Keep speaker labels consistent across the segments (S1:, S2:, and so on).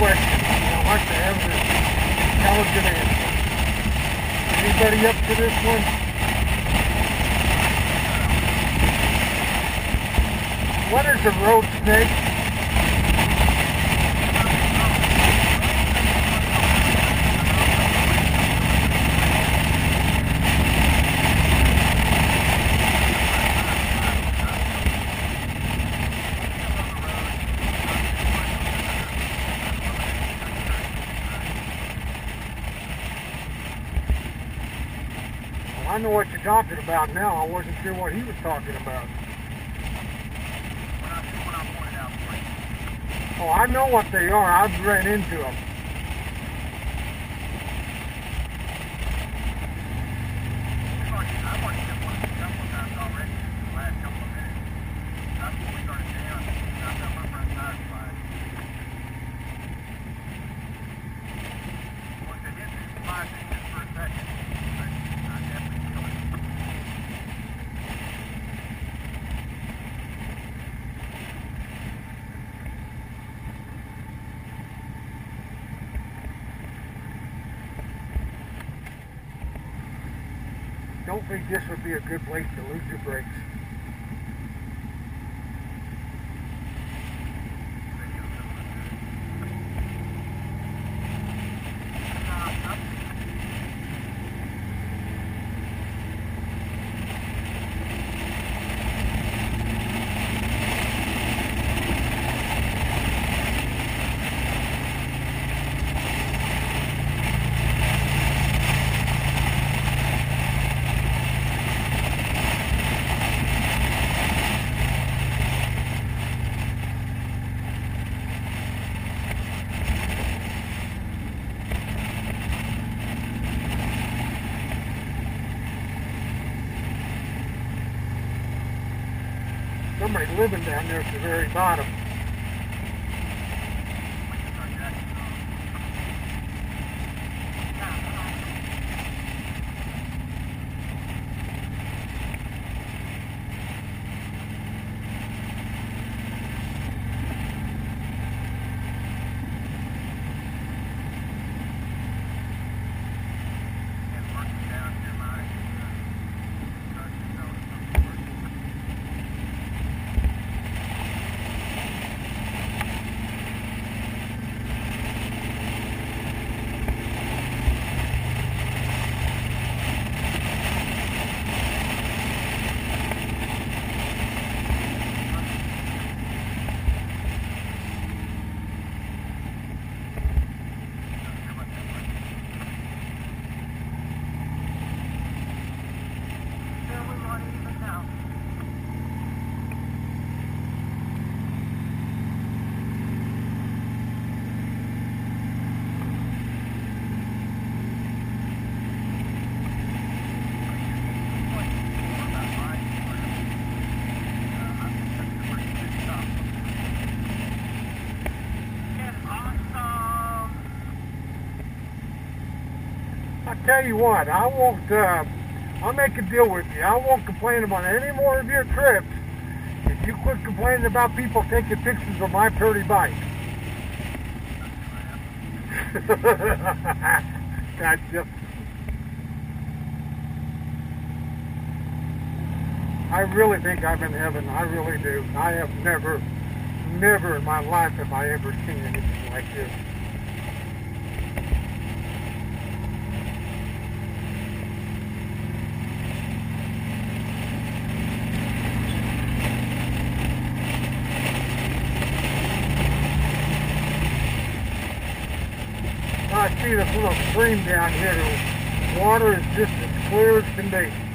S1: question. I'd like to have an intelligent answer. Anybody up to this one? What is a road snake? I know what you're talking about now. I wasn't sure what he was talking about. Oh, I know what they are. I've ran into them. Don't think this would be a good place to lose your brakes. Living down there at the very bottom. Tell you what, I won't, uh, I'll make a deal with you. I won't complain about any more of your trips if you quit complaining about people taking pictures of my pretty bike. gotcha. I really think I'm in heaven. I really do. I have never, never in my life have I ever seen anything like this. I see this little stream down here. The water is just as clear as can be.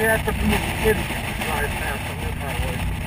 S1: To be a kid to drive past on this highway.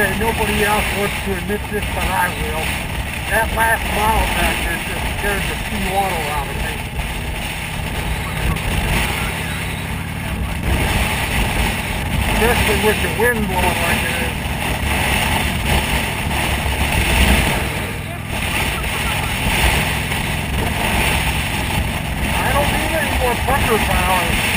S1: Nobody else wants to admit this, but I will. That last mile back there just scared the sea water out of me. Especially with the wind blowing like it is. I don't need any more pucker power.